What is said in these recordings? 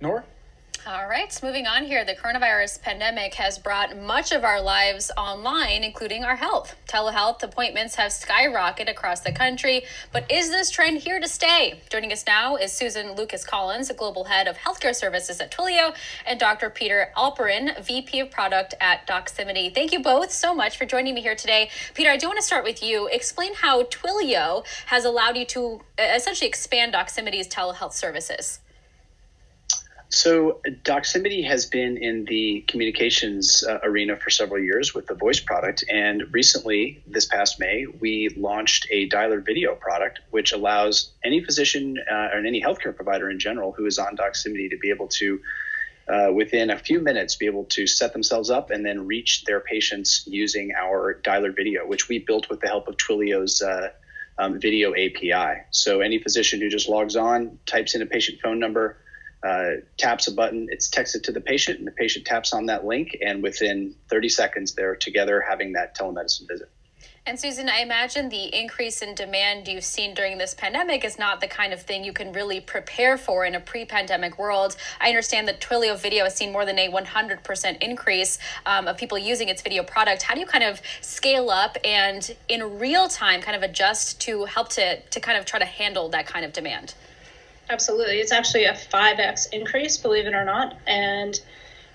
Nor? All right, moving on here. The coronavirus pandemic has brought much of our lives online, including our health. Telehealth appointments have skyrocketed across the country, but is this trend here to stay? Joining us now is Susan Lucas Collins, Global Head of Healthcare Services at Twilio, and Dr. Peter Alperin, VP of Product at Doximity. Thank you both so much for joining me here today. Peter, I do want to start with you. Explain how Twilio has allowed you to uh, essentially expand Doximity's telehealth services. So, Doximity has been in the communications uh, arena for several years with the voice product. And recently, this past May, we launched a dialer video product, which allows any physician uh, or any healthcare provider in general who is on Doximity to be able to, uh, within a few minutes, be able to set themselves up and then reach their patients using our dialer video, which we built with the help of Twilio's. Uh, um, video API. So, any physician who just logs on, types in a patient phone number, uh, taps a button, it's texted to the patient, and the patient taps on that link, and within 30 seconds, they're together having that telemedicine visit. And Susan, I imagine the increase in demand you've seen during this pandemic is not the kind of thing you can really prepare for in a pre pandemic world. I understand that Twilio Video has seen more than a 100% increase um, of people using its video product. How do you kind of scale up and in real time kind of adjust to help to, to kind of try to handle that kind of demand? Absolutely. It's actually a 5x increase, believe it or not. And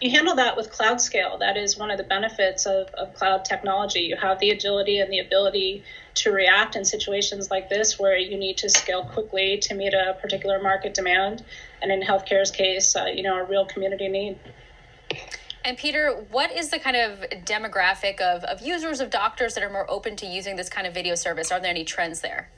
you handle that with cloud scale. That is one of the benefits of, of cloud technology. You have the agility and the ability to react in situations like this where you need to scale quickly to meet a particular market demand. And in healthcare's case, uh, you know, a real community need. And Peter, what is the kind of demographic of, of users of doctors that are more open to using this kind of video service? Are there any trends there?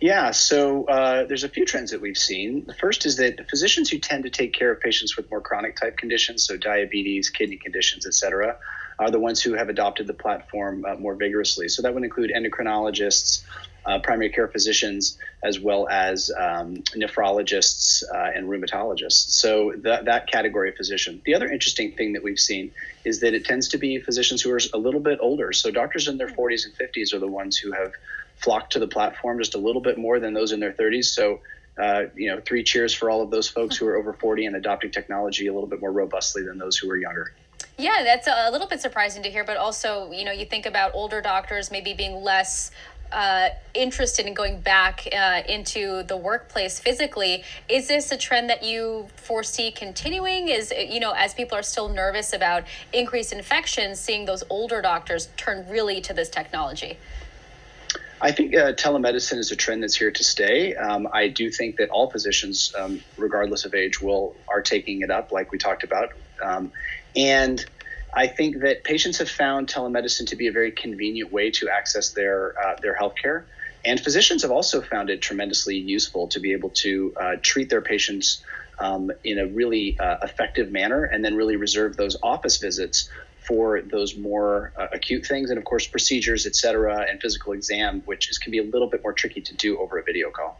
Yeah, so uh, there's a few trends that we've seen. The first is that physicians who tend to take care of patients with more chronic type conditions, so diabetes, kidney conditions, et cetera, are the ones who have adopted the platform uh, more vigorously. So that would include endocrinologists, uh, primary care physicians, as well as um, nephrologists uh, and rheumatologists. So that, that category of physician. The other interesting thing that we've seen is that it tends to be physicians who are a little bit older. So doctors in their 40s and 50s are the ones who have flocked to the platform just a little bit more than those in their 30s. So, uh, you know, three cheers for all of those folks who are over 40 and adopting technology a little bit more robustly than those who are younger. Yeah, that's a little bit surprising to hear, but also, you know, you think about older doctors maybe being less uh, interested in going back uh, into the workplace physically. Is this a trend that you foresee continuing? Is you know, as people are still nervous about increased infections, seeing those older doctors turn really to this technology? I think uh, telemedicine is a trend that's here to stay. Um, I do think that all physicians, um, regardless of age, will are taking it up, like we talked about. Um, and I think that patients have found telemedicine to be a very convenient way to access their uh, their healthcare, and physicians have also found it tremendously useful to be able to uh, treat their patients um, in a really uh, effective manner, and then really reserve those office visits for those more uh, acute things, and of course procedures, et cetera, and physical exam, which is, can be a little bit more tricky to do over a video call.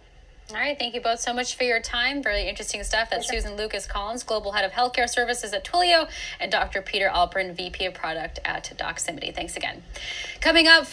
All right, thank you both so much for your time. Really interesting stuff. That's Susan Lucas Collins, Global Head of Healthcare Services at Twilio, and Dr. Peter Alperin, VP of Product at Doximity. Thanks again. Coming up.